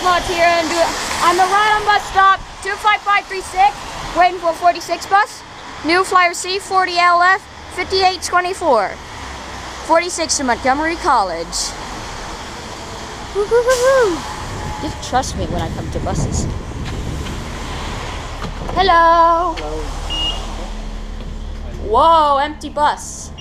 Mods here, and do, it. I'm a ride on bus stop 25536, waiting for 46 bus. New Flyer C 40 LF 5824. 46 to Montgomery College. Just trust me when I come to buses. Hello. Whoa, empty bus.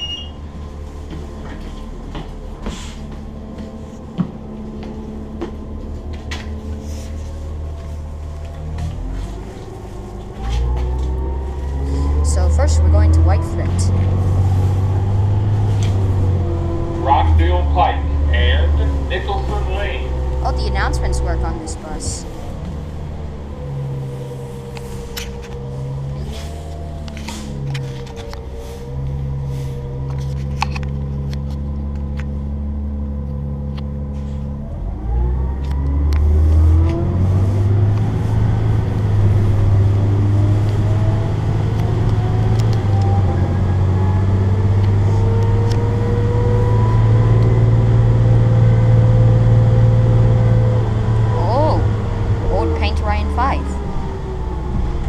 First we're going to White Flint. Rockville Pike and Nicholson Lane. Oh, the announcements work on this bus. Oh, old 5.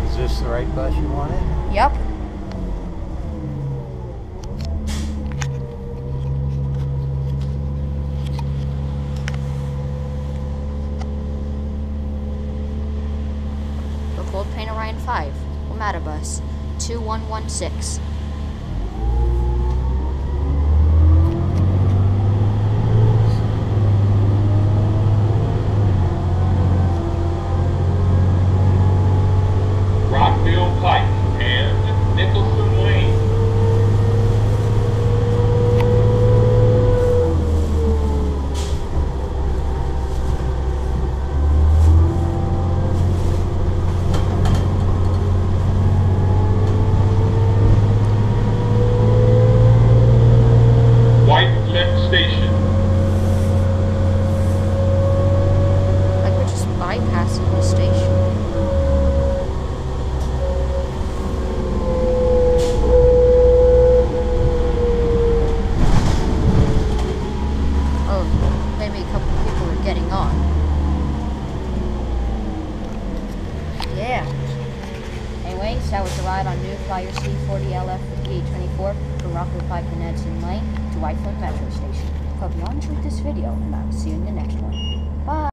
Is this the right bus you wanted? Yep. Look, old Paint Orion 5. WMATA bus. 2116. Rockville Pike and Nicholson Lane. White Flint Station. Like we're just bypassing the station. Oh, maybe a couple people are getting on. Yeah. Anyways, that was the ride on New Flyer C40LF 5824 from Rockville Pike and Edson Lane to White Flint Metro Station. Hope you all enjoyed this video, and I will see you in the next one. Bye!